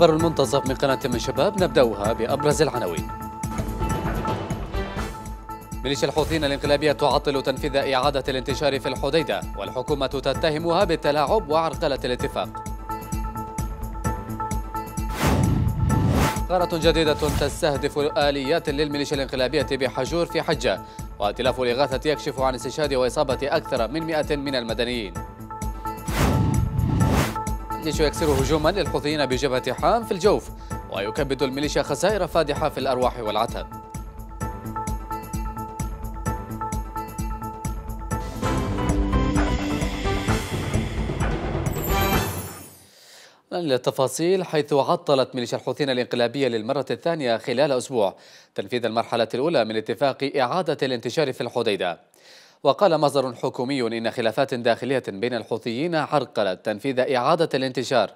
أخبار المنتصف من قناة من شباب نبدأها بأبرز العناوين. ميليشيا الحوثيين الانقلابية تعطل تنفيذ إعادة الانتشار في الحديدة والحكومة تتهمها بالتلاعب وعرقلة الاتفاق. غارة جديدة تستهدف آليات للميليشيا الانقلابية بحجور في حجة وائتلاف الإغاثة يكشف عن استشهاد وإصابة أكثر من 100 من المدنيين. الجيش يكسر هجوما للحوثيين بجبهة حام في الجوف ويكبد الميليشيا خسائر فادحة في الأرواح والعتاد للتفاصيل حيث عطلت ميليشيا الحوثيين الانقلابية للمرة الثانية خلال أسبوع تنفيذ المرحلة الأولى من اتفاق إعادة الانتشار في الحديدة. وقال مصدر حكومي إن خلافات داخلية بين الحوثيين عرقلت تنفيذ إعادة الانتشار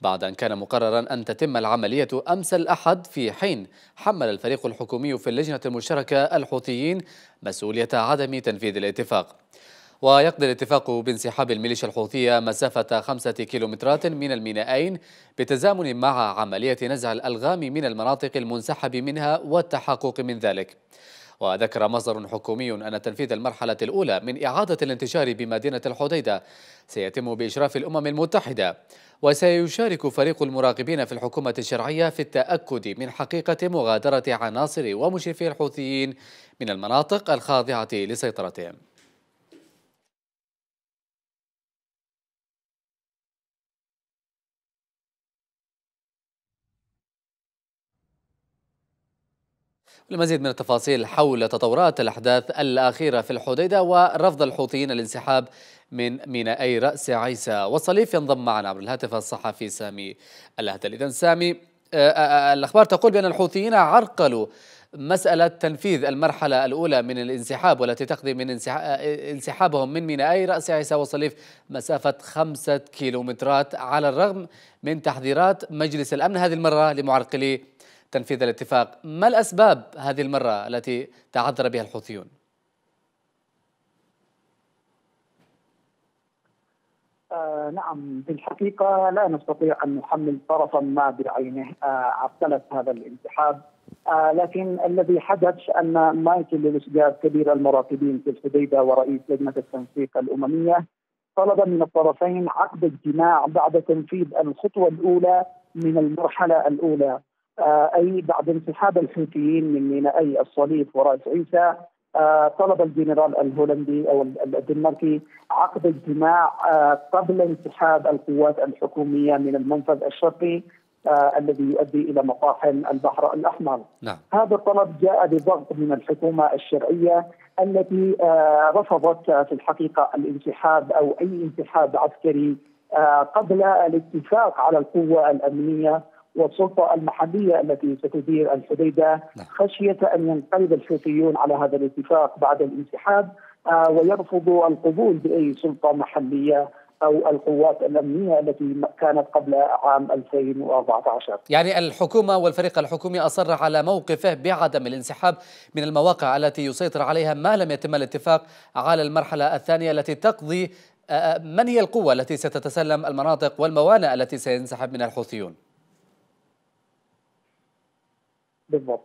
بعد أن كان مقررا أن تتم العملية أمس الأحد في حين حمل الفريق الحكومي في اللجنة المشتركة الحوثيين مسؤولية عدم تنفيذ الاتفاق. ويقضي الاتفاق بانسحاب الميليشيا الحوثية مسافة خمسة كيلومترات من المينائين بتزامن مع عملية نزع الألغام من المناطق المنسحب منها والتحقق من ذلك. وذكر مصدر حكومي أن تنفيذ المرحلة الأولى من إعادة الانتشار بمدينة الحديدة سيتم بإشراف الأمم المتحدة وسيشارك فريق المراقبين في الحكومة الشرعية في التأكد من حقيقة مغادرة عناصر ومشرفي الحوثيين من المناطق الخاضعة لسيطرتهم. المزيد من التفاصيل حول تطورات الأحداث الأخيرة في الحديدة ورفض الحوثيين الانسحاب من مينائي رأس عيسى. والصليف ينضم معنا عبر الهاتف الصحفي سامي الأهدل إذا سامي آه، آه، الأخبار تقول بأن الحوثيين عرقلوا مسألة تنفيذ المرحلة الأولى من الانسحاب والتي تقضي من انسحابهم من مينائي رأس عيسى والصليف مسافة خمسة كيلومترات على الرغم من تحذيرات مجلس الأمن. هذه المرة لمعرقلي تنفيذ الاتفاق. ما الأسباب هذه المرة التي تعذر بها الحوثيون؟ آه نعم في الحقيقة لا نستطيع أن نحمل طرفا ما بعينه آه هذا الانسحاب. آه لكن الذي حدث أن مايكل لوسجاد كبير المراقبين في الحديدة ورئيس لجنة التنسيق الأممية طلب من الطرفين عقد اجتماع بعد تنفيذ الخطوة الأولى من المرحلة الأولى. أي بعد انسحاب الحوثيين من مينائي الصليب وراس عيسى آه، طلب الجنرال الهولندي أو الدنماركي عقد اجتماع آه، قبل انسحاب القوات الحكومية من المنفذ الشرقي الذي يؤدي إلى مطاحن البحر الأحمر. نعم. هذا الطلب جاء بضغط من الحكومة الشرعية التي رفضت في الحقيقة الانسحاب أو أي انسحاب عسكري قبل الاتفاق على القوة الأمنية والسلطة المحلية التي ستدير الحديدة نعم. خشية أن ينقلب الحوثيون على هذا الاتفاق بعد الانسحاب آه، ويرفضوا القبول بأي سلطة محلية أو القوات الأمنية التي كانت قبل عام 2014 يعني الحكومة والفريق الحكومي أصر على موقفه بعدم الانسحاب من المواقع التي يسيطر عليها ما لم يتم الاتفاق على المرحلة الثانية التي تقضي آه، آه، من هي القوة التي ستتسلم المناطق والموانئ التي سينسحب منها الحوثيون؟ بالضبط.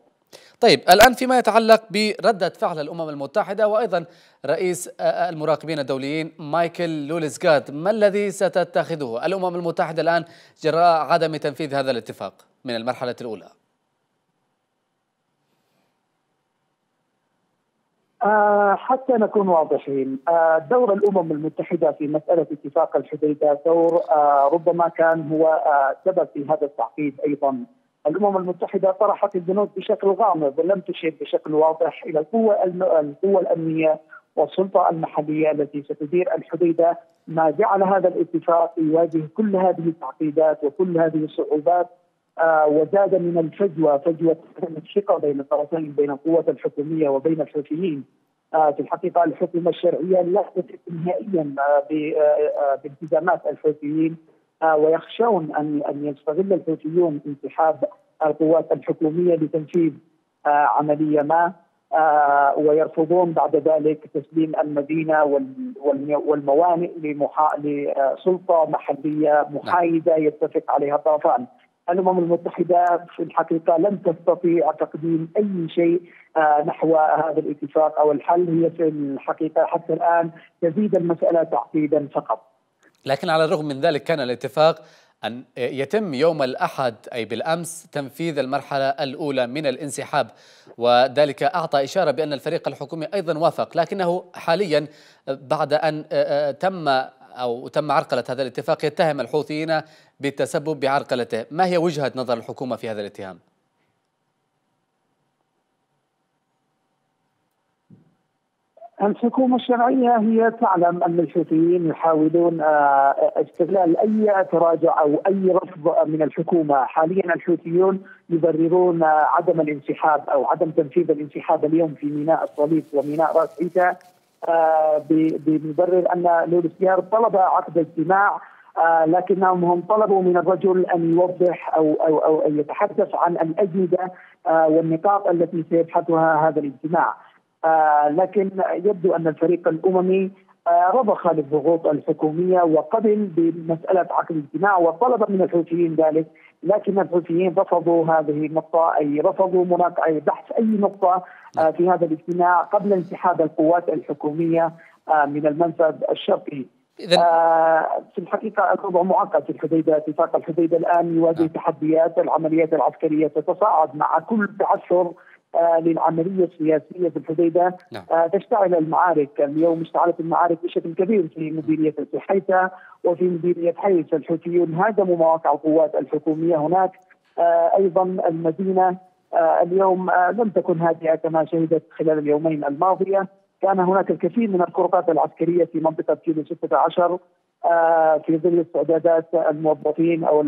طيب الآن فيما يتعلق بردة فعل الأمم المتحدة وأيضا رئيس المراقبين الدوليين مايكل لوليسغاد ما الذي ستتخذه؟ الأمم المتحدة الآن جراء عدم تنفيذ هذا الاتفاق من المرحلة الأولى. آه حتى نكون واضحين آه دور الأمم المتحدة في مسألة اتفاق الحديدة دور آه ربما كان هو آه سبب في هذا التعقيد أيضا. الأمم المتحدة طرحت البنود بشكل غامض ولم تشير بشكل واضح إلى القوة القوة الأمنية والسلطة المحلية التي ستدير الحديدة. ما جعل هذا الاتفاق يواجه كل هذه التعقيدات وكل هذه الصعوبات آه وزاد من الفجوة فجوة الثقة بين الطرفين بين القوه الحكومية وبين الحوثيين. آه في الحقيقة الحكومة الشرعية لا تثق نهائيا آه, آه،, آه، بالتزامات الحوثيين. ويخشون ان أن يستغل الحوثيون انسحاب القوات الحكومية لتنفيذ آه، عملية ما آه، ويرفضون بعد ذلك تسليم المدينة والموانئ لسلطة محلية محايدة يتفق عليها الطرفان. الأمم المتحدة في الحقيقة لم تستطيع تقديم أي شيء آه، نحو هذا الاتفاق أو الحل هي في الحقيقة حتى الآن تزيد المسألة تعقيدا فقط. لكن على الرغم من ذلك كان الاتفاق أن يتم يوم الأحد أي بالأمس تنفيذ المرحلة الأولى من الانسحاب وذلك أعطى إشارة بأن الفريق الحكومي أيضا وافق لكنه حاليا بعد أن تم أو تم عرقلة هذا الاتفاق يتهم الحوثيين بالتسبب بعرقلته ما هي وجهة نظر الحكومة في هذا الاتهام؟ الحكومة الشرعية هي تعلم أن الحوثيين يحاولون آه، استغلال أي تراجع أو أي رفض من الحكومة حاليا الحوثيون يبررون عدم الانسحاب أو عدم تنفيذ الانسحاب اليوم في ميناء الصليب وميناء راس عيسى آه، بمبرر أن لولس طلب عقد اجتماع آه لكنهم هم طلبوا من الرجل أن يوضح أو أو أو يتحدث عن الأجندة آه والنقاط التي سيبحثها هذا الاجتماع. آه لكن يبدو أن الفريق الأممي آه رضخ للضغوط الحكومية وقبل بمسألة عقد الاجتماع وطلب من الحوثيين ذلك لكن الحوثيين رفضوا هذه النقطة أي رفضوا مناقشه بحث أي نقطة آه في هذا الاجتماع قبل انسحاب القوات الحكومية آه من المنفذ الشرقي إذن... آه في الحقيقة الوضع معقد في الحديدة، اتفاق الحديدة الآن يواجه نعم. تحديات، العمليات العسكرية تتصاعد مع كل تعثر آه للعملية السياسية في الحديدة. نعم. آه تشتعل المعارك، اليوم اشتعلت المعارك بشكل كبير في مديرية الحيثه وفي مديرية حيث، الحوثيون هاجموا مواقع القوات الحكومية هناك. آه أيضا المدينة آه اليوم آه لم تكن هادئة كما شهدت خلال اليومين الماضية. كان هناك الكثير من الخروقات العسكرية في منطقة كيلو 16 آه، في ظل استعدادات الموظفين أو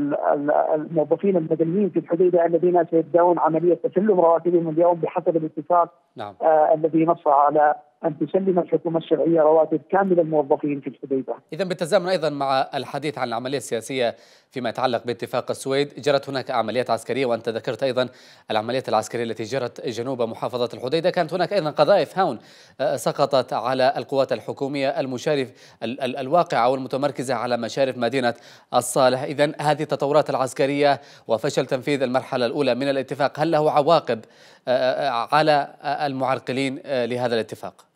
الموظفين المدنيين في الحديدة الذين سيبدأون عملية تسلم رواتبهم اليوم بحسب الاتفاق نعم. آه الذي نص على أن تسلم الحكومة الشرعية رواتب كاملة الموظفين في الحديده. إذا بالتزامن أيضا مع الحديث عن العملية السياسية فيما يتعلق باتفاق السويد، جرت هناك عمليات عسكرية وأنت ذكرت أيضا العمليات العسكرية التي جرت جنوب محافظة الحديدة، كانت هناك أيضا قذائف هاون آه، سقطت على القوات الحكومية المشارف الواقعة أو المتمركزة على مشارف مدينة الصالح، اذا هذه التطورات العسكرية وفشل تنفيذ المرحلة الأولى من الاتفاق، هل له عواقب على المعرقلين لهذا الاتفاق؟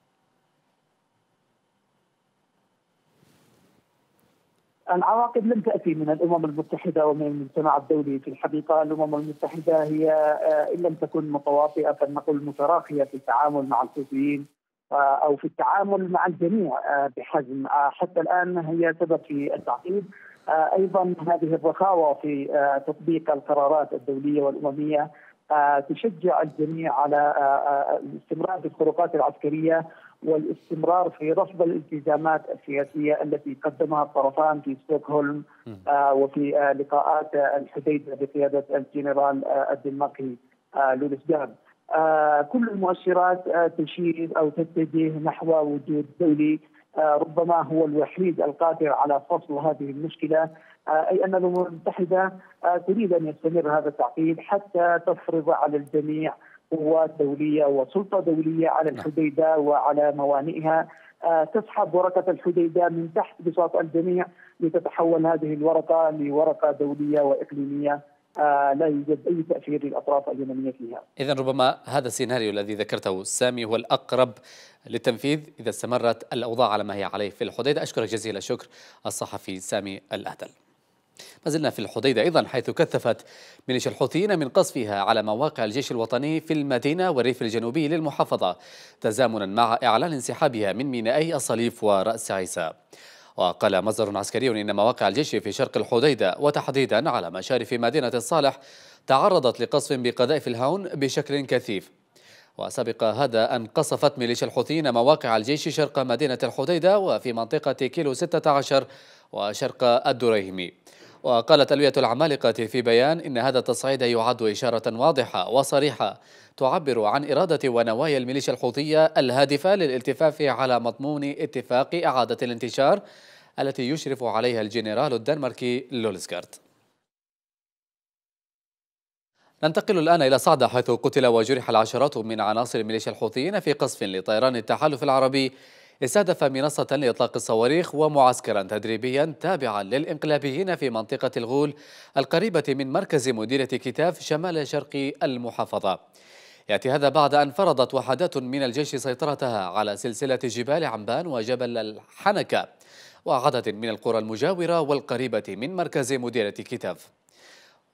العواقب لم تأتي من الأمم المتحدة ومن المجتمع الدولي في الحقيقة الأمم المتحدة هي آه، إن لم تكن متواطئة فلنقل متراخية في التعامل مع الحوثيين آه، أو في التعامل مع الجميع آه، بحجم حتى الآن هي سبب في التعقيد أيضا هذه الرخاوة في تطبيق القرارات الدولية والأممية تشجع الجميع على الاستمرار في الخروقات العسكرية والاستمرار في رفض الالتزامات السياسية التي قدمها الطرفان في ستوكهولم آه وفي آه لقاءات الحديده بقيادة الجنرال آه الدنماركي آه لولس جاب آه كل المؤشرات آه تشير أو تتجه نحو وجود دولي آه ربما هو الوحيد القادر على فصل هذه المشكلة. آه أي أن الامم المتحده آه تريد أن يستمر هذا التعقيد حتى تفرض على الجميع قوات دولية وسلطة دولية على نعم. الحديدة وعلى موانئها. آه، تسحب ورقة الحديدة من تحت بساط الجميع لتتحول هذه الورقة لورقة دولية وإقليمية. آه لا يوجد أي تأثير للأطراف اليمنيه فيها. اذا ربما هذا السيناريو الذي ذكرته سامي هو الأقرب للتنفيذ إذا استمرت الأوضاع على ما هي عليه في الحديدة، أشكرك جزيل الشكر الصحفي سامي الاهدل. ما زلنا في الحديدة أيضا حيث كثفت ميليشيا الحوثيين من قصفها على مواقع الجيش الوطني في المدينة والريف الجنوبي للمحافظة تزامنا مع إعلان انسحابها من مينائي الصليف ورأس عيسى وقال مصدر عسكري إن مواقع الجيش في شرق الحديدة وتحديدا على مشارف مدينة الصالح تعرضت لقصف بقذائف الهاون بشكل كثيف. وسبق هذا أن قصفت ميليشيا الحوثيين مواقع الجيش شرق مدينة الحديدة وفي منطقة كيلو 16 وشرق الدريهمي. وقالت ألوية العمالقة في بيان إن هذا التصعيد يعد إشارة واضحة وصريحة تعبر عن إرادة ونوايا الميليشيا الحوثية الهادفة للالتفاف على مضمون اتفاق إعادة الانتشار التي يشرف عليها الجنرال الدنماركي لولسكارت ننتقل الآن إلى صعدة حيث قتل وجرح العشرات من عناصر ميليشيا الحوثيين في قصف لطيران التحالف العربي استهدف منصة لإطلاق الصواريخ ومعسكرا تدريبيا تابعا للإنقلابيين في منطقة الغول القريبة من مركز مديرية كتاف شمال شرق المحافظة. يأتي هذا بعد أن فرضت وحدات من الجيش سيطرتها على سلسلة جبال عنبان وجبل الحنكة وعدد من القرى المجاورة والقريبة من مركز مديرية كتاف.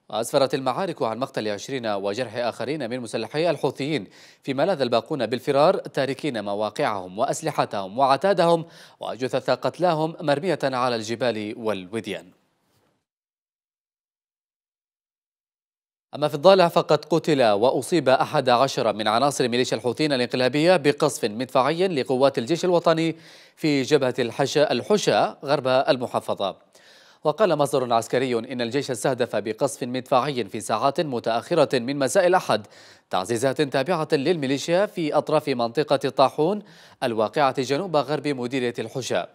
وأسفرت المعارك عن مقتل عشرين وجرح آخرين من مسلحي الحوثيين فيما لاذ الباقون بالفرار تاركين مواقعهم وأسلحتهم وعتادهم وجثث قتلاهم مرمية على الجبال والوديان. أما في الضالع فقد قتل وأصيب أحد عشر من عناصر ميليشيا الحوثيين الإنقلابية بقصف مدفعي لقوات الجيش الوطني في جبهة الحشا الحشا غرب المحافظة وقال مصدر عسكري إن الجيش استهدف بقصف مدفعي في ساعات متأخرة من مساء الأحد تعزيزات تابعة للميليشيا في أطراف منطقة طاحون الواقعة جنوب غرب مديرية الحشا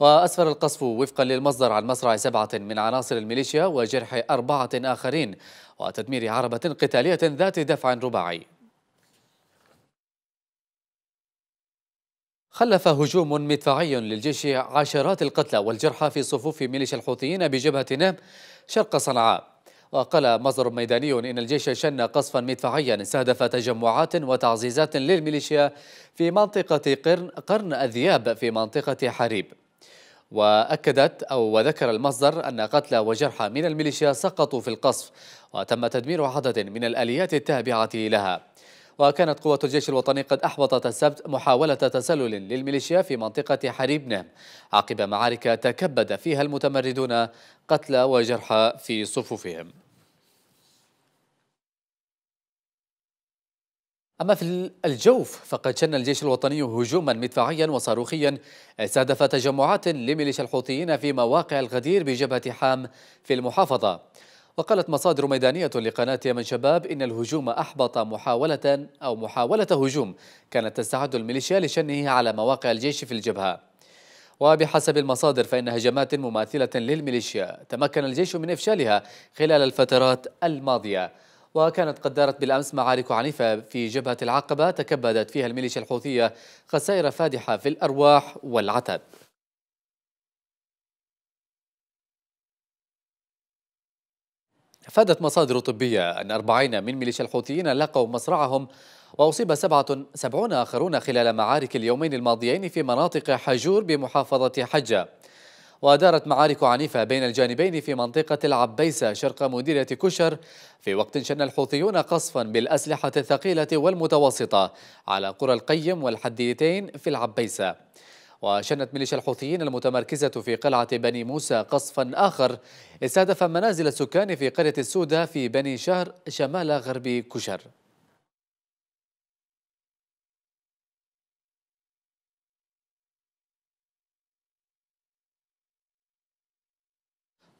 وأسفر القصف وفقا للمصدر عن مصرع سبعة من عناصر الميليشيا وجرح أربعة آخرين وتدمير عربة قتالية ذات دفع رباعي. خلف هجوم مدفعي للجيش عشرات القتلى والجرحى في صفوف ميليشيا الحوثيين بجبهة نام شرق صنعاء. وقال مصدر ميداني إن الجيش شن قصفا مدفعيا استهدف تجمعات وتعزيزات للميليشيا في منطقة قرن, قرن أذياب في منطقة حريب. وأكدت أو وذكر المصدر أن قتلى وجرحى من الميليشيا سقطوا في القصف وتم تدمير عدد من الآليات التابعة لها. وكانت قوة الجيش الوطني قد أحبطت السبت محاولة تسلل للميليشيا في منطقة حريب نهم عقب معارك تكبد فيها المتمردون قتلى وجرحى في صفوفهم. أما في الجوف فقد شن الجيش الوطني هجوما مدفعيا وصاروخيا. استهدف تجمعات لميليشيا الحوثيين في مواقع الغدير بجبهة حام في المحافظة. وقالت مصادر ميدانية لقناة يمن شباب إن الهجوم أحبط محاولة أو محاولة هجوم كانت تستعد الميليشيا لشنه على مواقع الجيش في الجبهة. وبحسب المصادر فإن هجمات مماثلة للميليشيا تمكن الجيش من إفشالها خلال الفترات الماضية. وكانت قد دارت بالأمس معارك عنيفة في جبهة العقبة تكبدت فيها الميليشيا الحوثية خسائر فادحة في الأرواح والعتاد. أفادت مصادر طبية أن أربعين من ميليشيا الحوثيين لقوا مصرعهم وأصيب سبعة سبعون آخرون خلال معارك اليومين الماضيين في مناطق حجور بمحافظة حجة. ودارت معارك عنيفة بين الجانبين في منطقة العبيسة شرق مديرية كشر. في وقت شن الحوثيون قصفا بالأسلحة الثقيلة والمتوسطة على قرى القيم والحديتين في العبيسة. وشنت ميليشيا الحوثيين المتمركزة في قلعة بني موسى قصفا آخر استهدف منازل السكان في قرية السودة في بني شهر شمال غرب كشر.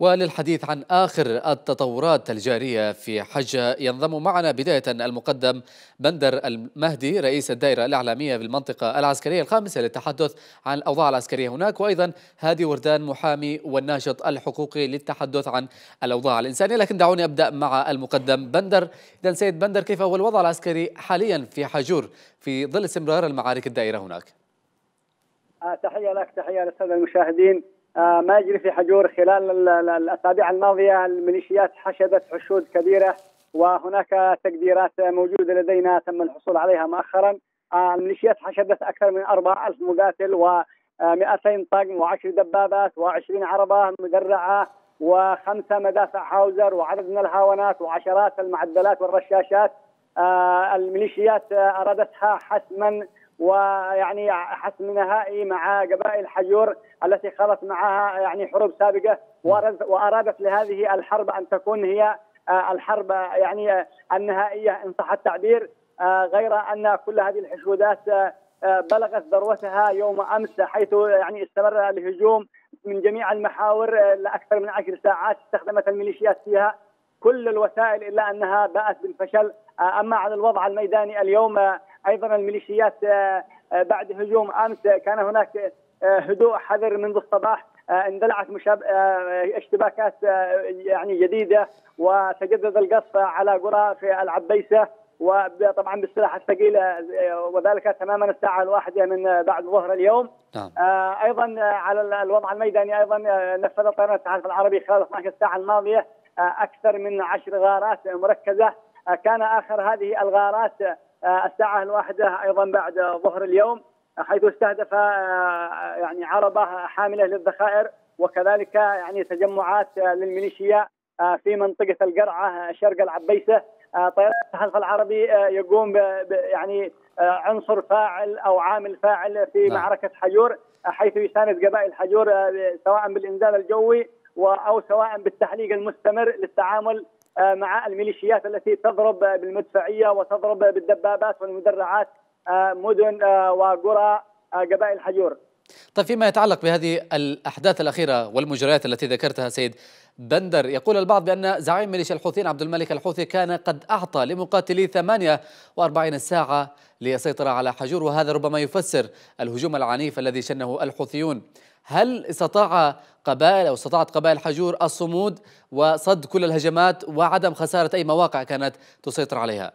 وللحديث عن آخر التطورات الجارية في حجة ينضم معنا بداية المقدم بندر المهدي رئيس الدائرة الإعلامية بالمنطقة العسكرية الخامسة للتحدث عن الأوضاع العسكرية هناك. وأيضا هادي وردان محامي والناشط الحقوقي للتحدث عن الأوضاع الإنسانية. لكن دعوني أبدأ مع المقدم بندر. إذا سيد بندر كيف هو الوضع العسكري حاليا في حجور في ظل استمرار المعارك الدائرة هناك؟ آه، تحية لك تحية للسادة المشاهدين. ما يجري في حجور خلال الأسابيع الماضية الميليشيات حشدت حشود كبيرة وهناك تقديرات موجودة لدينا تم الحصول عليها مؤخرا. آه، الميليشيات حشدت أكثر من 4000 مقاتل و 200 طقم و10 دبابات و20 عربة مدرعة وخمسة مدافع هاوزر وعدد من الهاونات وعشرات المعدلات والرشاشات. آه، الميليشيات أرادتها حسما ويعني حسم نهائي مع قبائل حجور التي خلت معها يعني حروب سابقة وأرادت لهذه الحرب أن تكون هي آه، الحرب يعني النهائية إن صح التعبير آه، غير أن كل هذه الحشودات آه، بلغت ذروتها يوم أمس حيث يعني استمر الهجوم من جميع المحاور لأكثر من عشر ساعات استخدمت الميليشيات فيها كل الوسائل إلا أنها باءت بالفشل. أما عن الوضع الميداني اليوم أيضا الميليشيات آه، آه، بعد هجوم أمس كان هناك آه، هدوء حذر منذ الصباح اندلعت مشاب... اشتباكات يعني جديدة وتجدد القصف على قرى في العبيسة وطبعا بالسلاح الثقيل وذلك تماما الساعة الواحدة من بعد ظهر اليوم نعم. أيضا على الوضع الميداني أيضا نفذ طيران التحالف العربي خلال 12 ساعة الماضية أكثر من عشر غارات مركزة كان آخر هذه الغارات الساعة الواحدة أيضا بعد ظهر اليوم حيث استهدف يعني عربة حاملة للذخائر وكذلك يعني تجمعات للميليشيا في منطقة القرعة شرق العبيسة طيران التحالف العربي يقوم ب يعني عنصر فاعل أو عامل فاعل في نعم. معركة حجور حيث يساند قبائل حجور سواء بالإنزال الجوي أو سواء بالتحليق المستمر للتعامل مع الميليشيات التي تضرب بالمدفعية وتضرب بالدبابات والمدرعات مدن وقرى قبائل حجور. طيب فيما يتعلق بهذه الأحداث الأخيرة والمجريات التي ذكرتها سيد بندر يقول البعض بأن زعيم ميليشيا الحوثيين عبد الملك الحوثي كان قد أعطى لمقاتلي 48 ساعة ليسيطر على حجور وهذا ربما يفسر الهجوم العنيف الذي شنه الحوثيون. هل استطاع قبائل أو استطاعت قبائل حجور الصمود وصد كل الهجمات وعدم خسارة أي مواقع كانت تسيطر عليها؟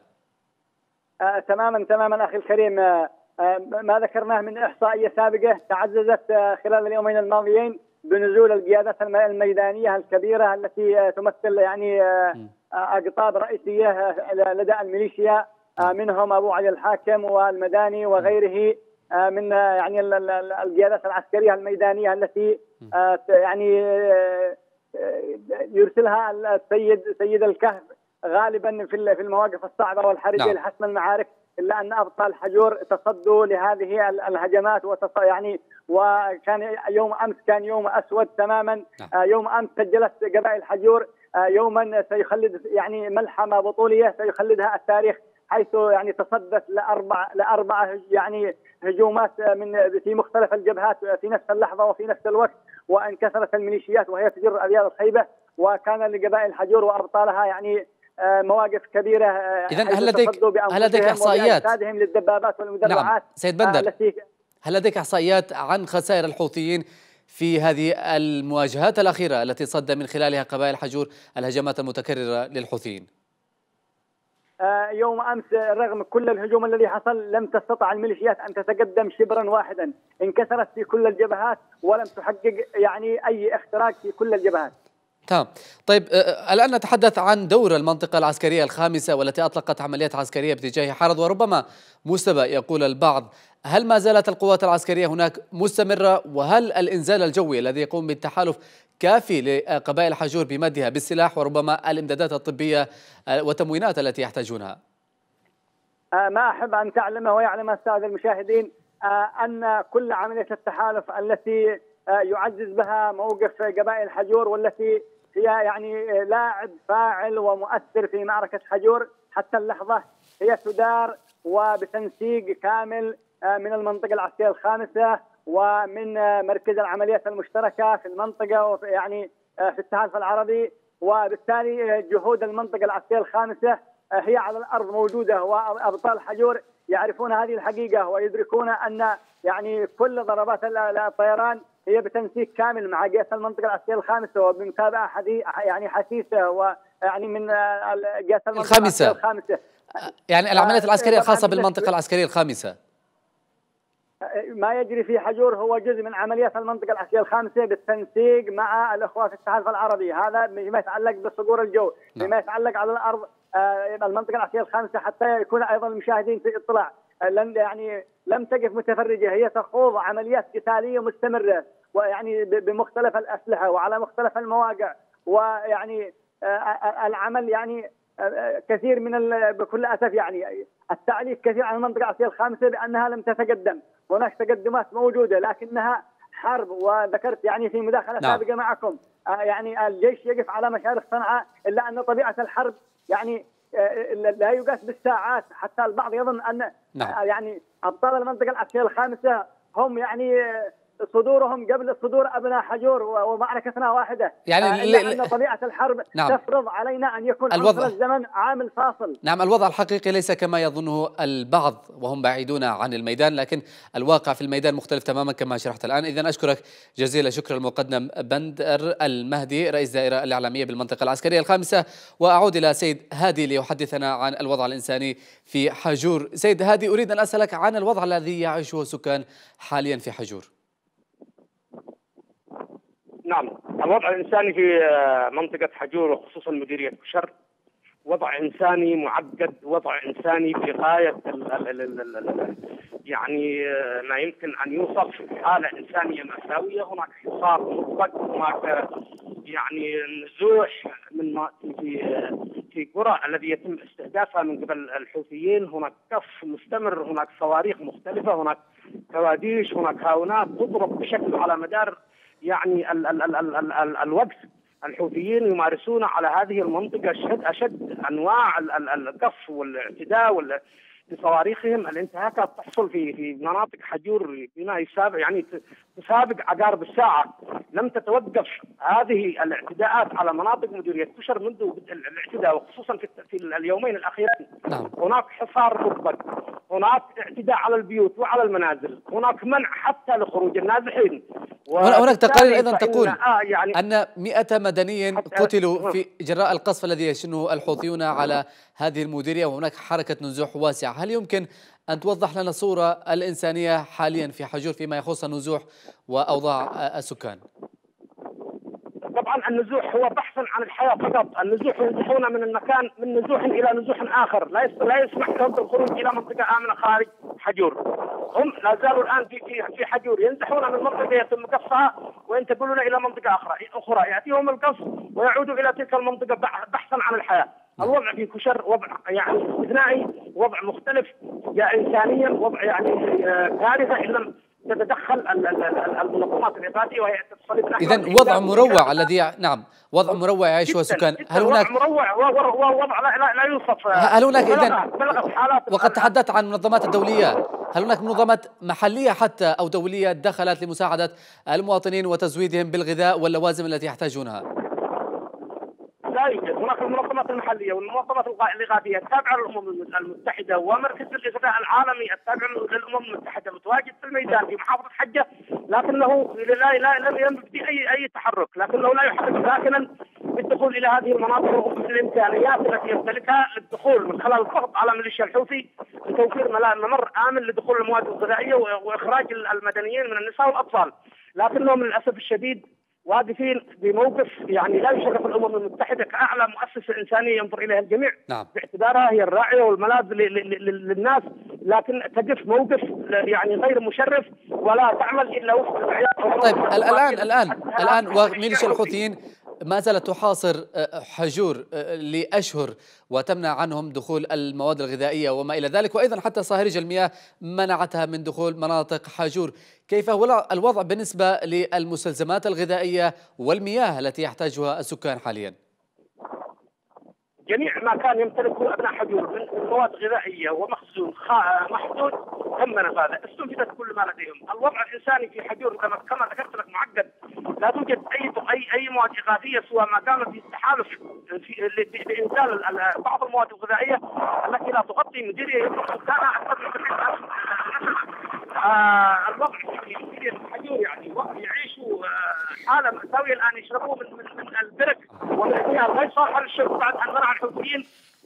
آه تماما تماما أخي الكريم. آه ما ذكرناه من إحصائية سابقة تعززت آه خلال اليومين الماضيين بنزول القيادات الميدانية الكبيرة التي تمثل يعني أقطاب رئيسية لدى الميليشيا منهم أبو علي الحاكم والمداني وغيره. من يعني القيادات العسكرية الميدانية التي يعني يرسلها السيد سيد الكهف غالبا في في المواقف الصعبة والحرجة نعم. لحسم المعارك إلا أن أبطال حجور تصدوا لهذه الهجمات وتص... يعني وكان يوم أمس كان يوم أسود تماما نعم. يوم أمس سجلت قبائل حجور يوما سيخلد يعني ملحمة بطولية سيخلدها التاريخ حيث يعني تصدت لاربع لأربع يعني هجومات من في مختلف الجبهات في نفس اللحظة وفي نفس الوقت وانكسرت الميليشيات وهي تجر ابيار الخيبة وكان لقبائل حجور وأبطالها يعني مواقف كبيرة اذا هل لديك هل لديك إحصائيات للدبابات والمدرعات نعم. سيد بندر هل لديك إحصائيات عن خسائر الحوثيين في هذه المواجهات الأخيرة التي صد من خلالها قبائل حجور الهجمات المتكررة للحوثيين؟ يوم أمس رغم كل الهجوم الذي حصل لم تستطع الميليشيات أن تتقدم شبرا واحدا، انكسرت في كل الجبهات ولم تحقق يعني أي اختراق في كل الجبهات. تمام. طيب الآن نتحدث عن دور المنطقة العسكرية الخامسة والتي أطلقت عمليات عسكرية باتجاه حرض وربما مستبق يقول البعض هل ما زالت القوات العسكرية هناك مستمرة؟ وهل الإنزال الجوي الذي يقوم بالتحالف كافي لقبائل حجور بمدها بالسلاح وربما الإمدادات الطبية والتموينات التي يحتاجونها؟ ما أحب أن تعلمه ويعلم السادة المشاهدين أن كل عملية التحالف التي يعزز بها موقف قبائل حجور والتي هي يعني لاعب فاعل ومؤثر في معركة حجور. حتى اللحظة هي تدار وبتنسيق كامل من المنطقة العسكرية الخامسة ومن مركز العمليات المشتركة في المنطقة يعني في التحالف العربي. وبالتالي جهود المنطقة العسكرية الخامسة هي على الأرض موجودة وأبطال حجور يعرفون هذه الحقيقة ويدركون أن يعني كل ضربات الطيران هي بتنسيق كامل مع قياس المنطقة العسكريه الخامسة وبمتابعة حديث يعني حثيثه ويعني من قياس المنطقة الخامسة. الخامسة. يعني العمليات العسكرية الخاصة بالمنطقة العسكرية الخامسة. ما يجري في حجور هو جزء من عمليات المنطقة العسكريه الخامسة بالتنسيق مع الإخوة في التحالف العربي هذا بما يتعلق بصقور الجو نعم. بما يتعلق على الأرض المنطقة العسكريه الخامسة حتى يكون أيضا المشاهدين في اطلاع. لن يعني لم تقف متفرجة هي تخوض عمليات قتاليه مستمرة ويعني بمختلف الأسلحة وعلى مختلف المواقع ويعني العمل يعني كثير من بكل أسف يعني التعليق كثير عن المنطقة العسكريه الخامسة بأنها لم تتقدم هناك تقدمات موجودة لكنها حرب وذكرت يعني في مداخلة نعم. سابقة معكم يعني الجيش يقف على مشارف صنعاء إلا أن طبيعة الحرب يعني لا يقاس بالساعات حتى البعض يظن أن نعم. يعني أبطال المنطقة العسكريه الخامسة هم يعني صدورهم قبل صدور أبناء حجور ومعركتنا واحدة. يعني آه إلا إن طبيعة الحرب نعم. تفرض علينا أن يكون الوضع. الزمن عامل فاصل. نعم الوضع الحقيقي ليس كما يظنه البعض وهم بعيدون عن الميدان لكن الواقع في الميدان مختلف تماما كما شرحت الآن. اذا أشكرك جزيل شكر المقدم بندر المهدي رئيس دائرة الإعلامية بالمنطقة العسكرية الخامسة. وأعود إلى سيد هادي ليحدثنا عن الوضع الإنساني في حجور. سيد هادي أريد أن أسألك عن الوضع الذي يعيشه السكان حاليا في حجور. نعم. الوضع الإنساني في آه، منطقة حجور وخصوصا مديرية كشر وضع إنساني معقد وضع إنساني في غاية ال ال ال ال ال يعني آه، ما يمكن أن يوصف حالة إنسانية مأساوية. هناك حصار مطلق هناك يعني نزوح من في في قرى الذي يتم استهدافها من قبل الحوثيين. هناك كف مستمر هناك صواريخ مختلفة هناك كواديش هناك هاونات تضرب بشكل على مدار يعني ال ال ال ال ال ال الوقت. الحوثيين يمارسون على هذه المنطقة أشد, أشد أنواع القصف والاعتداء بصواريخهم الانتهاكات تحصل في في مناطق حجور بما يسابق يعني تسابق عقارب الساعة. لم تتوقف هذه الاعتداءات على مناطق مديرية كشر منذ بدء الاعتداء وخصوصا في في اليومين الأخيرين. نعم. هناك حصار مطبق هناك اعتداء على البيوت وعلى المنازل هناك منع حتى لخروج النازحين. هناك تقارير أيضا تقول آه يعني أن 100 مدني قتلوا في جراء القصف الذي يشنه الحوثيون على هذه المديرية وهناك حركة نزوح واسعة. هل يمكن أن توضح لنا الصورة الإنسانية حاليا في حجور فيما يخص النزوح وأوضاع السكان؟ طبعا النزوح هو بحثا عن الحياة فقط، النزوح ينزحون من المكان من نزوح إلى نزوح آخر، لا لا يسمح لهم بالخروج إلى منطقة آمنة خارج حجور. هم لا زالوا الآن في في في حجور. ينزحون من منطقة يتم قصفها وينتقلون إلى منطقة أخرى أخرى. يأتيهم القصف ويعودوا إلى تلك المنطقة بحثا عن الحياة. الوضع في كشر وضع يعني استثنائي وضع مختلف انسانيا وضع يعني آه، كارثه إن لم تتدخل المنظمات الاغاثيه وهي الصليب اذا وضع مروع الذي نعم وضع مروع يعيشه السكان هل هناك مروع ووضع لا, لا, لا يوصف هل هناك اذا وقد تحدثت عن المنظمات الدولية هل هناك منظمات محلية حتى أو دولية دخلت لمساعدة المواطنين وتزويدهم بالغذاء واللوازم التي يحتاجونها؟ المنظمات المحلية والمنظمات الاغاثيه التابعه للأمم المتحدة ومركز الإغذاء العالمي التابع للأمم المتحدة متواجد في الميدان في محافظة حجة لكنه لا لا لم يبدي اي أي تحرك لكنه لا يحرك ساكنا بالدخول إلى هذه المناطق الإمكانيات التي يمتلكها للدخول من خلال الضغط على ميليشيا الحوثي لتوفير ممر آمن لدخول المواد الغذائية وإخراج المدنيين من النساء والأطفال لكنهم للأسف الشديد واقفين بموقف يعني لا يشرف الأمم المتحدة كأعلى مؤسسة إنسانية ينظر إليها الجميع. نعم. باعتبارها هي الراعية والملاذ للناس لكن تقف موقف يعني غير مشرف ولا تعمل إلا وفق المعيار طيب الان الان الآن وميليشيا الحوثيين ما زالت تحاصر آه، حجور آه، لأشهر وتمنع عنهم دخول المواد الغذائية وما إلى ذلك وأيضا حتى صاهرج المياه منعتها من دخول مناطق حجور. كيف هو الوضع بالنسبة للمستلزمات الغذائية والمياه التي يحتاجها السكان حالياً؟ جميع ما كان يمتلكه أبناء حجور من مواد غذائية ومخزون محدود تم نفاذه، استنفذت كل ما لديهم، الوضع الإنساني في حجور كما ذكرت لك معقد، لا توجد أي اي أي مواد إغاثية سوى ما كان في التحالف لانزال بعض المواد الغذائية التي لا تغطي مديرية سكانها أكثر من 70 آه في حجور يعني. يعيشوا آه حالة مأساوية. الآن يشربوا من من, من البرك ومن غير صالحه للشرب بعد أن منع الحوثيين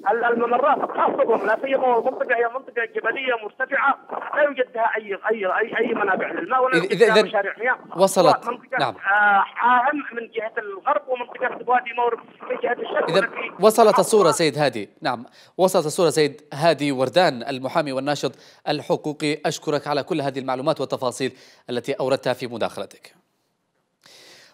الممرات الخاصه لا سيما المنطقة هي منطقة جبلية مرتفعة لا يوجد لها اي اي اي, أي منابع للماء ولا يوجد لها مشاريع مياه. وصلت. منطقة نعم. حاهم من جهة الغرب ومنطقة وادي مور من جهة الشرق إذا وصلت الصورة سيد هادي. نعم. وصلت الصورة سيد هادي وردان المحامي والناشط الحقوقي. أشكرك على كل هذه المعلومات والتفاصيل التي أوردتها في مداخلتك.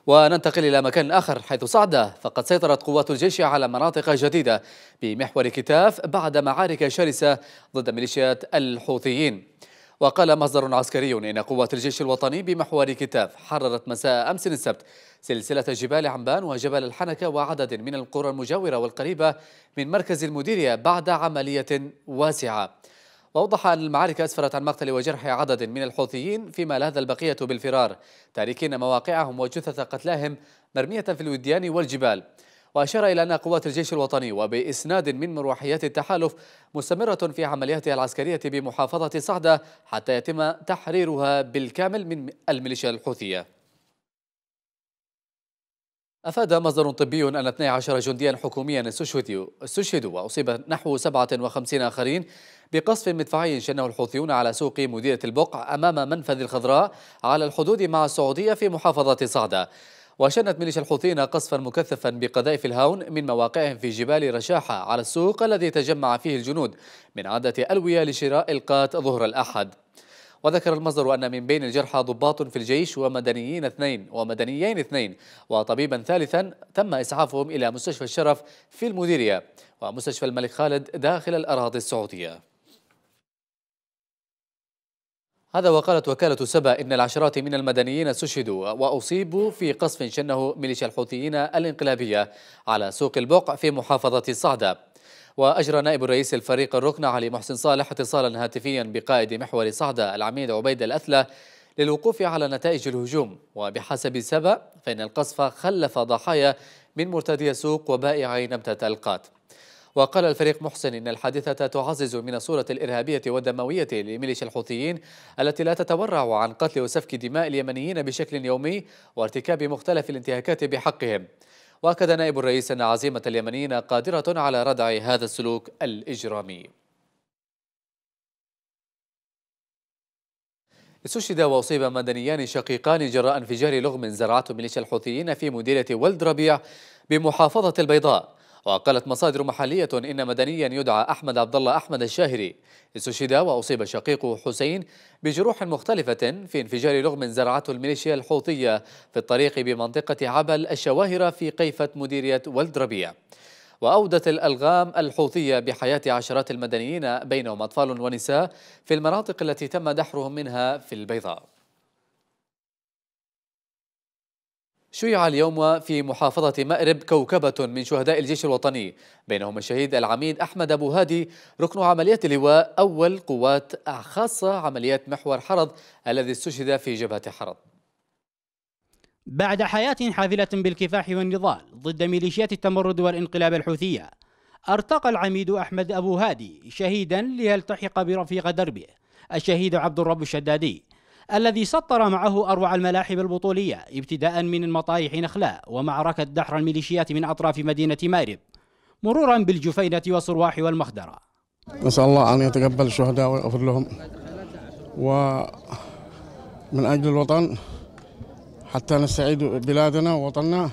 وننتقل إلى مكان آخر حيث صعد. فقد سيطرت قوات الجيش على مناطق جديدة بمحور كتاف بعد معارك شرسة ضد ميليشيات الحوثيين. وقال مصدر عسكري إن قوات الجيش الوطني بمحور كتاف حررت مساء أمس السبت سلسلة جبال عنبان وجبل الحنكة وعدد من القرى المجاورة والقريبة من مركز المديرية بعد عملية واسعة. وأوضح أن المعارك أسفرت عن مقتل وجرح عدد من الحوثيين فيما لاذ البقية بالفرار تاركين مواقعهم وجثث قتلاهم مرمية في الوديان والجبال. وأشار إلى أن قوات الجيش الوطني وبإسناد من مروحيات التحالف مستمرة في عملياتها العسكرية بمحافظة صعدة حتى يتم تحريرها بالكامل من الميليشيا الحوثية. أفاد مصدر طبي أن 12 جنديا حكوميا استشهدوا استشهدوا وأصيب نحو 57 آخرين بقصف مدفعي شنه الحوثيون على سوق مديرة البقع أمام منفذ الخضراء على الحدود مع السعودية في محافظة صعدة. وشنت ميليشيا الحوثيين قصفا مكثفا بقذائف الهاون من مواقعهم في جبال رشاحة على السوق الذي تجمع فيه الجنود من عدة ألوية لشراء القات ظهر الأحد. وذكر المصدر أن من بين الجرحى ضباط في الجيش ومدنيين اثنين ومدنيين اثنين وطبيبا ثالثا تم إسعافهم إلى مستشفى الشرف في المديرية ومستشفى الملك خالد داخل الأراضي السعودية. هذا وقالت وكالة سبا إن العشرات من المدنيين استشهدوا وأصيبوا في قصف شنه ميليشيا الحوثيين الانقلابية على سوق البقع في محافظة الصعدة وأجرى نائب رئيس الفريق الركن علي محسن صالح اتصالا هاتفيا بقائد محور صعدة العميد عبيد الأثلة للوقوف على نتائج الهجوم. وبحسب سبا فإن القصف خلف ضحايا من مرتدي السوق وبائعي نبتة القات وقال الفريق محسن إن الحادثة تعزز من الصورة الإرهابية والدموية لميليشيا الحوثيين التي لا تتورع عن قتل وسفك دماء اليمنيين بشكل يومي وارتكاب مختلف الانتهاكات بحقهم. وأكد نائب الرئيس أن عزيمة اليمنيين قادرة على ردع هذا السلوك الإجرامي. استشهد وأصيب مدنيان شقيقان جراء انفجار لغم زرعته ميليشيا الحوثيين في مديرية ولد ربيع بمحافظة البيضاء. وقالت مصادر محلية إن مدنيا يدعى أحمد عبد الله أحمد الشاهري. استشهد وأصيب شقيقه حسين بجروح مختلفة في انفجار لغم زرعته الميليشيا الحوثية في الطريق بمنطقة عبل الشواهرة في قيفة مديرية ولد ربيع وأودت الألغام الحوثية بحياة عشرات المدنيين بينهم أطفال ونساء في المناطق التي تم دحرهم منها في البيضاء. شيع اليوم في محافظة مأرب كوكبة من شهداء الجيش الوطني. بينهم الشهيد العميد أحمد أبو هادي ركن عمليات اللواء أول قوات خاصة عمليات محور حرض الذي استشهد في جبهة حرض. بعد حياة حافلة بالكفاح والنضال ضد ميليشيات التمرد والانقلاب الحوثية أرتقى العميد أحمد أبو هادي شهيدا ليلتحق برفيق دربه الشهيد عبد الرب الشدادي. الذي سطر معه أروع الملاحم البطولية ابتداء من مطايح نخلاء ومعركة دحر الميليشيات من أطراف مدينة مارب مرورا بالجفينة والصرواح والمخدرة. نسأل الله أن يتقبل الشهداء ويغفر لهم. ومن أجل الوطن حتى نستعيد بلادنا ووطننا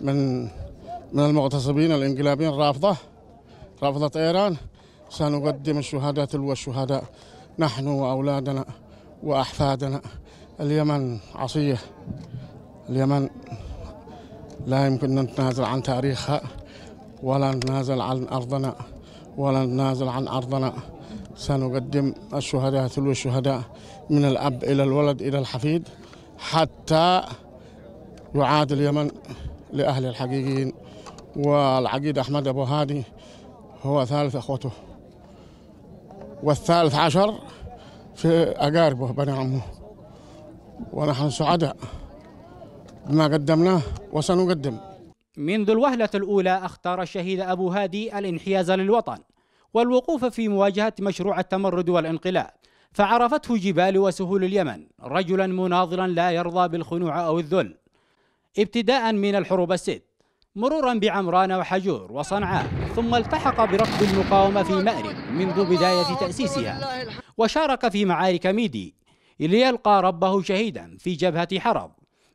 من من المغتصبين الانقلابيين. الرافضة رافضة إيران سنقدم الشهادة تلو الشهداء نحن وأولادنا وأحفادنا. اليمن عصية. اليمن لا يمكن أن نتنازل عن تاريخها ولا نتنازل عن أرضنا ولا نتنازل عن أرضنا. سنقدم الشهداء تلو الشهداء من الأب إلى الولد إلى الحفيد حتى يعاد اليمن لأهل الحقيقيين. والعقيد أحمد أبو هادي هو ثالث أخوته. والثالث عشر في أقاربه بني عمه ونحن سعداء بما قدمناه وسنقدم منذ الوهلة الأولى أختار الشهيد أبو هادي الانحياز للوطن والوقوف في مواجهة مشروع التمرد والانقلاب. فعرفته جبال وسهول اليمن رجلا مناضلا لا يرضى بالخنوع أو الذل. ابتداء من الحروب الست. مرورا بعمران وحجور وصنعاء ثم التحق بركب المقاومة في مأرب منذ بداية تأسيسها. وشارك في معارك ميدي ليلقى ربه شهيدا في جبهة حرب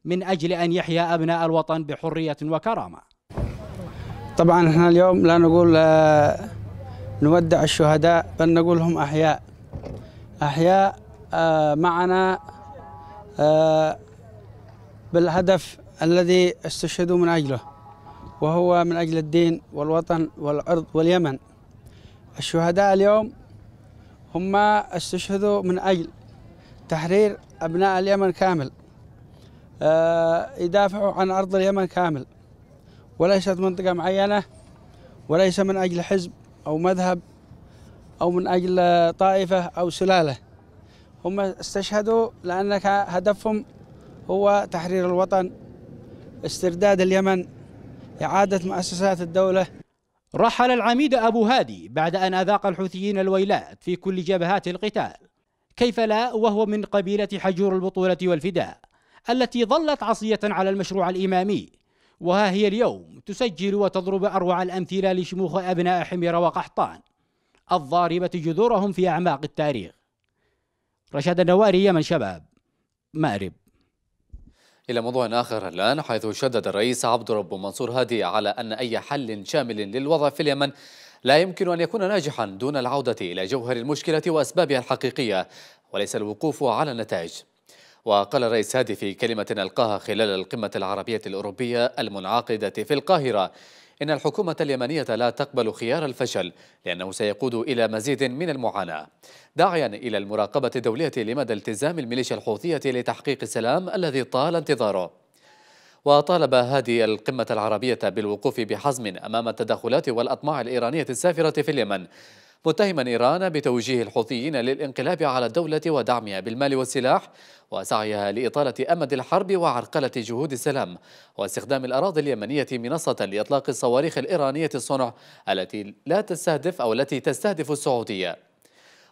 من أجل أن يحيا أبناء الوطن بحرية وكرامة. طبعا إحنا اليوم لا نقول آه، نودع الشهداء بل نقول هم أحياء. أحياء آه، معنا آه، بالهدف الذي استشهدوا من أجله. وهو من أجل الدين والوطن والأرض واليمن. الشهداء اليوم هم استشهدوا من أجل تحرير أبناء اليمن كامل آه، يدافعوا عن أرض اليمن كامل. وليست منطقة معينة وليس من أجل حزب أو مذهب أو من أجل طائفة أو سلالة. هم استشهدوا لأن هدفهم هو تحرير الوطن استرداد اليمن إعادة مؤسسات الدولة. رحل العميد أبو هادي بعد أن أذاق الحوثيين الويلات في كل جبهات القتال. كيف لا؟ وهو من قبيلة حجور البطولة والفداء التي ظلت عصية على المشروع الإمامي. وها هي اليوم تسجل وتضرب أروع الأمثلة لشموخ أبناء حمير وقحطان الضاربة جذورهم في أعماق التاريخ. رشاد النواري يمن شباب مأرب. إلى موضوع آخر الآن حيث شدد الرئيس عبد رب منصور هادي على أن أي حل شامل للوضع في اليمن لا يمكن أن يكون ناجحا دون العودة إلى جوهر المشكلة وأسبابها الحقيقية وليس الوقوف على النتائج. وقال الرئيس هادي في كلمة ألقاها خلال القمة العربية الأوروبية المنعقدة في القاهرة. إن الحكومة اليمنية لا تقبل خيار الفشل لأنه سيقود إلى مزيد من المعاناة. داعيا إلى المراقبة الدولية لمدى التزام الميليشيا الحوثية لتحقيق السلام الذي طال انتظاره. وطالب هذه القمة العربية بالوقوف بحزم أمام التدخلات والأطماع الإيرانية السافرة في اليمن متهما إيران بتوجيه الحوثيين للانقلاب على الدولة ودعمها بالمال والسلاح وسعيها لإطالة أمد الحرب وعرقلة جهود السلام واستخدام الأراضي اليمنية منصة لإطلاق الصواريخ الإيرانية الصنع التي لا تستهدف أو التي تستهدف السعودية.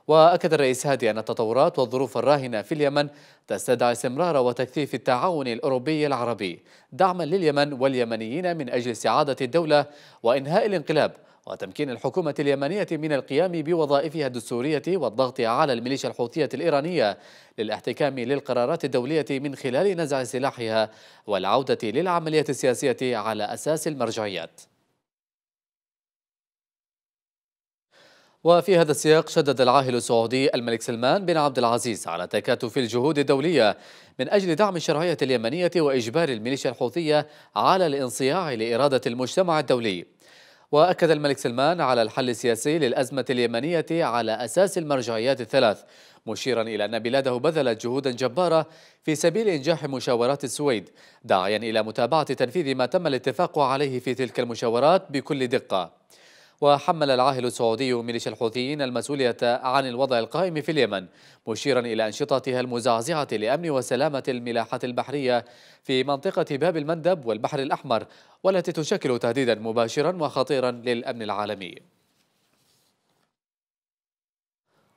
وأكد الرئيس هادي أن التطورات والظروف الراهنة في اليمن تستدعي استمرار وتكثيف التعاون الأوروبي العربي دعما لليمن واليمنيين من أجل استعادة الدولة وإنهاء الانقلاب وتمكين الحكومة اليمنية من القيام بوظائفها الدستورية والضغط على الميليشيا الحوثية الإيرانية للاحتكام للقرارات الدولية من خلال نزع سلاحها والعودة للعملية السياسية على أساس المرجعيات. وفي هذا السياق شدد العاهل السعودي الملك سلمان بن عبد العزيز على تكاتف الجهود الدولية من أجل دعم الشرعية اليمنية وإجبار الميليشيا الحوثية على الانصياع لإرادة المجتمع الدولي. وأكد الملك سلمان على الحل السياسي للأزمة اليمنية على أساس المرجعيات الثلاث مشيرا إلى أن بلاده بذلت جهودا جبارة في سبيل إنجاح مشاورات السويد داعيا إلى متابعة تنفيذ ما تم الاتفاق عليه في تلك المشاورات بكل دقة. وحمل العاهل السعودي ميليشيا الحوثيين المسؤولية عن الوضع القائم في اليمن مشيرا إلى أنشطتها المزعزعة لأمن وسلامة الملاحة البحرية في منطقة باب المندب والبحر الأحمر والتي تشكل تهديدا مباشرا وخطيرا للأمن العالمي.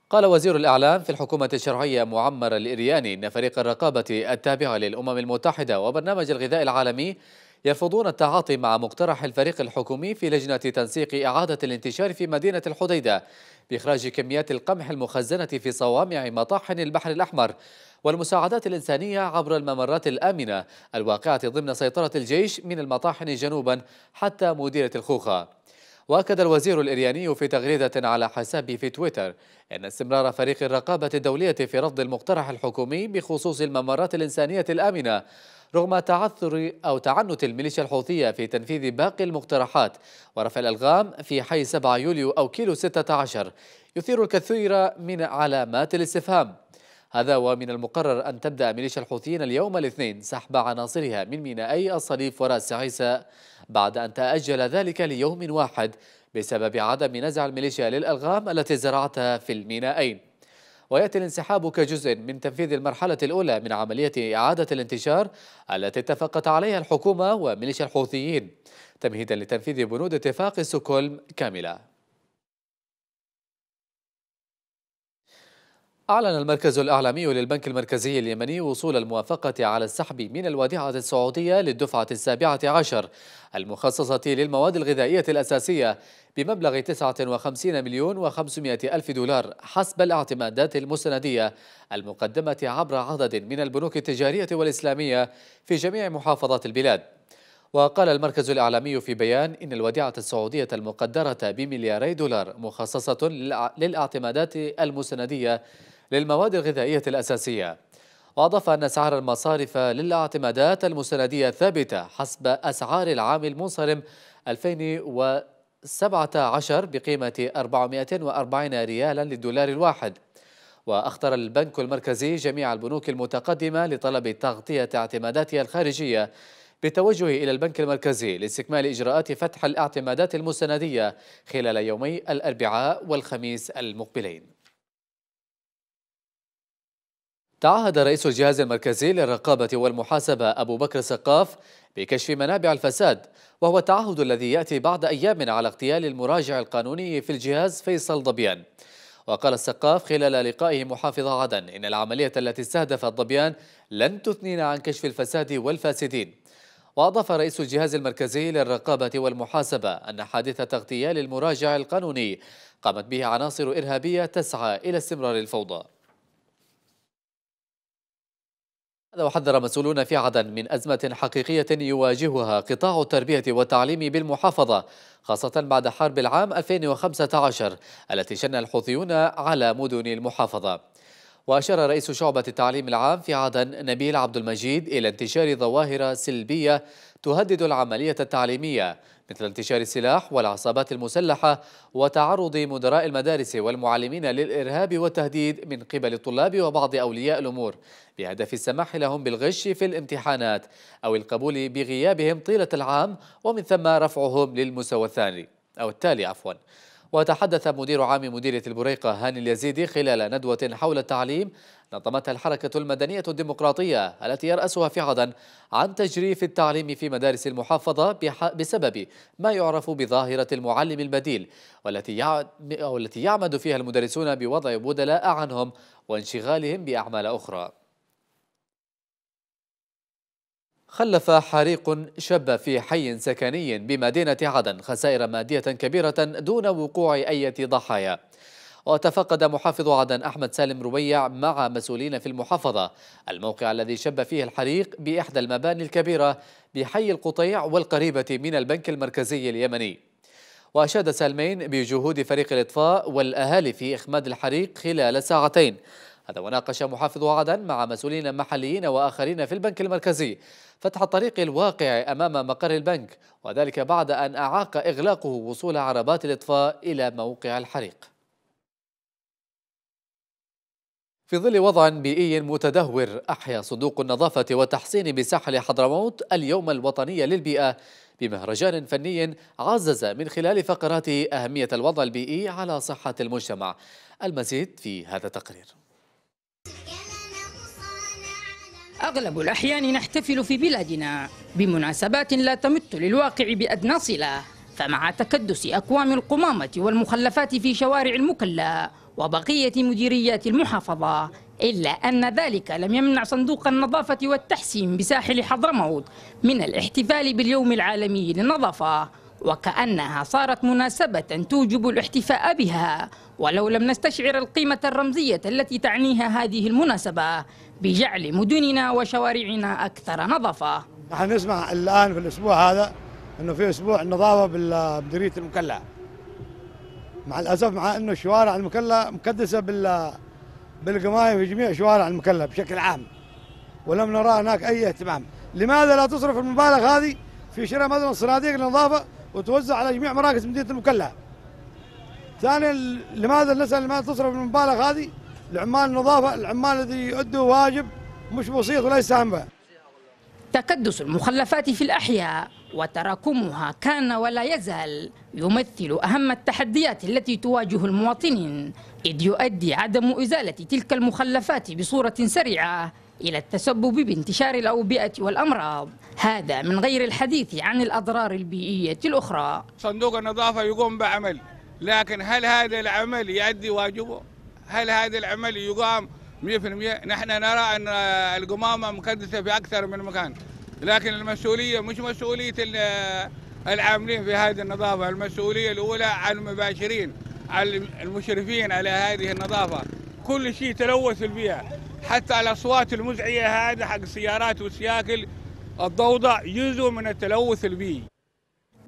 قال وزير الإعلام في الحكومة الشرعية معمر الإرياني إن فريق الرقابة التابع للأمم المتحدة وبرنامج الغذاء العالمي يرفضون التعاطي مع مقترح الفريق الحكومي في لجنة تنسيق إعادة الانتشار في مدينة الحديدة بإخراج كميات القمح المخزنة في صوامع مطاحن البحر الأحمر والمساعدات الإنسانية عبر الممرات الآمنة الواقعة ضمن سيطرة الجيش من المطاحن جنوبا حتى مديرة الخوخة. وأكد الوزير الإرياني في تغريدة على حسابه في تويتر أن استمرار فريق الرقابة الدولية في رفض المقترح الحكومي بخصوص الممرات الإنسانية الآمنة رغم تعثر أو تعنت الميليشيا الحوثية في تنفيذ باقي المقترحات ورفع الألغام في حي 7 يوليو أو كيلو 16 يثير الكثير من علامات الاستفهام. هذا ومن المقرر أن تبدأ ميليشيا الحوثيين اليوم الاثنين سحب عناصرها من مينائي الصليف وراس عيسى بعد أن تأجل ذلك ليوم واحد بسبب عدم نزع الميليشيا للألغام التي زرعتها في المينائين. ويأتي الانسحاب كجزء من تنفيذ المرحلة الأولى من عملية إعادة الانتشار التي اتفقت عليها الحكومة وميليشيا الحوثيين تمهيدا لتنفيذ بنود اتفاق ستوكهولم كاملة. أعلن المركز الإعلامي للبنك المركزي اليمني وصول الموافقة على السحب من الوديعة السعودية للدفعة السابعة عشر المخصصة للمواد الغذائية الأساسية بمبلغ 59 مليون و500 ألف دولار حسب الاعتمادات المستندية المقدمة عبر عدد من البنوك التجارية والإسلامية في جميع محافظات البلاد. وقال المركز الإعلامي في بيان إن الوديعة السعودية المقدرة بملياري دولار مخصصة للاعتمادات المستندية للمواد الغذائية الأساسية. وأضاف أن أسعار المصارف للاعتمادات المستندية ثابتة حسب أسعار العام المنصرم 2017 بقيمة 440 ريالا للدولار الواحد. واختار البنك المركزي جميع البنوك المتقدمة لطلب تغطية اعتماداتها الخارجية بالتوجه إلى البنك المركزي لاستكمال إجراءات فتح الاعتمادات المستندية خلال يومي الأربعاء والخميس المقبلين. تعهد رئيس الجهاز المركزي للرقابة والمحاسبة أبو بكر السقاف بكشف منابع الفساد وهو التعهد الذي يأتي بعد أيام على اغتيال المراجع القانوني في الجهاز فيصل ضبيان. وقال السقاف خلال لقائه محافظ عدن إن العملية التي استهدفت ضبيان لن تثنينا عن كشف الفساد والفاسدين. وأضاف رئيس الجهاز المركزي للرقابة والمحاسبة أن حادثة اغتيال المراجع القانوني قامت به عناصر إرهابية تسعى إلى استمرار الفوضى. هذا وحذر مسؤولون في عدن من أزمة حقيقية يواجهها قطاع التربية والتعليم بالمحافظة خاصة بعد حرب العام 2015 التي شن الحوثيون على مدن المحافظة. وأشار رئيس شعبة التعليم العام في عدن نبيل عبد المجيد إلى انتشار ظواهر سلبية تهدد العملية التعليمية مثل انتشار السلاح والعصابات المسلحة وتعرض مدراء المدارس والمعلمين للإرهاب والتهديد من قبل الطلاب وبعض أولياء الأمور. بهدف السماح لهم بالغش في الامتحانات أو القبول بغيابهم طيلة العام ومن ثم رفعهم للمستوى الثاني أو التالي عفواً. وتحدث مدير عام مديرية البريقة هاني اليزيدي خلال ندوة حول التعليم نظمتها الحركة المدنية الديمقراطية التي يرأسها في عدن عن تجريف التعليم في مدارس المحافظة بسبب ما يعرف بظاهرة المعلم البديل والتي يعمد فيها المدرسون بوضع بدلاء عنهم وانشغالهم بأعمال أخرى. خلف حريق شب في حي سكني بمدينة عدن خسائر مادية كبيرة دون وقوع أي ضحايا. وتفقد محافظ عدن أحمد سالم رويع مع مسؤولين في المحافظة. الموقع الذي شب فيه الحريق بإحدى المباني الكبيرة بحي القطيع والقريبة من البنك المركزي اليمني. وأشاد سالمين بجهود فريق الإطفاء والأهالي في إخماد الحريق خلال ساعتين. هذا وناقش محافظ عدن مع مسؤولين محليين وآخرين في البنك المركزي فتح الطريق الواقع أمام مقر البنك وذلك بعد أن أعاق إغلاقه وصول عربات الإطفاء إلى موقع الحريق. في ظل وضع بيئي متدهور أحيا صندوق النظافة والتحسين بساحل حضرموت اليوم الوطني للبيئة بمهرجان فني عزز من خلال فقراته أهمية الوضع البيئي على صحة المجتمع. المزيد في هذا التقرير. أغلب الأحيان نحتفل في بلادنا. بمناسبات لا تمت للواقع بأدنى صلة فمع تكدس أكوام القمامة والمخلفات في شوارع المكلا وبقية مديريات المحافظة إلا أن ذلك لم يمنع صندوق النظافة والتحسين بساحل حضرموت من الاحتفال باليوم العالمي للنظافة وكأنها صارت مناسبة توجب الاحتفاء بها. ولو لم نستشعر القيمة الرمزية التي تعنيها هذه المناسبة بجعل مدننا وشوارعنا أكثر نظافة. نحن نسمع الآن في الأسبوع هذا أنه في أسبوع نظافة بمديرية المكلا. مع الأسف مع أنه الشوارع المكلا مكدسة بال في جميع شوارع المكلا بشكل عام. ولم نرى هناك أي اهتمام. لماذا لا تصرف المبالغ هذه في شراء مثلا صناديق النظافة وتوزع على جميع مراكز مدينة المكلا؟ ثانيا لماذا نسأل لماذا تصرف المبالغ هذه؟ لعمال النظافة العمال الذي يؤدوا واجب مش بسيط ولا يساهم به تكدس المخلفات في الأحياء وتراكمها كان ولا يزال يمثل أهم التحديات التي تواجه المواطنين إذ يؤدي عدم إزالة تلك المخلفات بصورة سريعة إلى التسبب بانتشار الأوبئة والأمراض. هذا من غير الحديث عن الأضرار البيئية الأخرى. صندوق النظافة يقوم بعمل. لكن هل هذا العمل يؤدي واجبه؟ هل هذا العمل يقام 100% نحن نرى أن القمامة مكدسة في أكثر من مكان لكن المسؤولية مش مسؤولية العاملين في هذه النظافة المسؤولية الأولى على المباشرين على المشرفين على هذه النظافة. كل شيء تلوث البيئة حتى الأصوات المزعجة هذا حق السيارات والسياكل الضوضاء جزء من التلوث البيئي.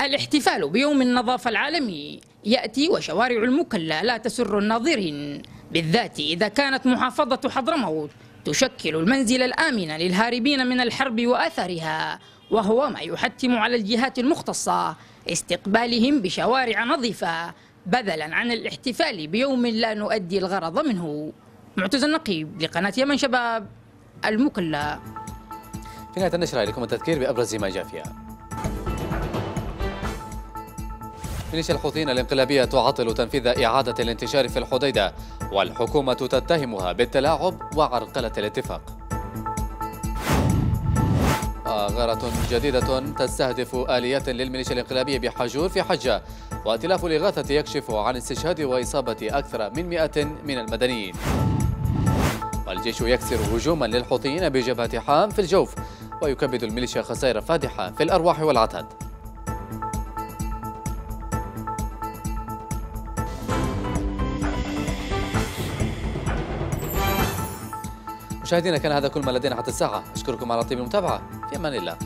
الاحتفال بيوم النظافة العالمي. يأتي وشوارع المكلا لا تسر الناظرين بالذات إذا كانت محافظة حضرموت تشكل المنزل الآمن للهاربين من الحرب وآثارها وهو ما يحتم على الجهات المختصة استقبالهم بشوارع نظيفة بدلا عن الاحتفال بيوم لا نؤدي الغرض منه. معتز النقيب لقناة يمن شباب المكلا. في نهاية النشرة إليكم التذكير بأبرز ما جاء فيها. ميليشيا الحوثيين الانقلابية تعطل تنفيذ إعادة الانتشار في الحديدة والحكومة تتهمها بالتلاعب وعرقلة الاتفاق. غارة جديدة تستهدف آليات للميليشيا الانقلابية بحجور في حجة وائتلاف الإغاثة يكشف عن استشهاد وإصابة أكثر من 100 من المدنيين. والجيش يكسر هجوما للحوثيين بجبهة حام في الجوف ويكبد الميليشيا خسائر فادحة في الأرواح والعتاد. مشاهدينا كان هذا كل ما لدينا حتى الساعة. أشكركم على طيب المتابعة. في أمان الله.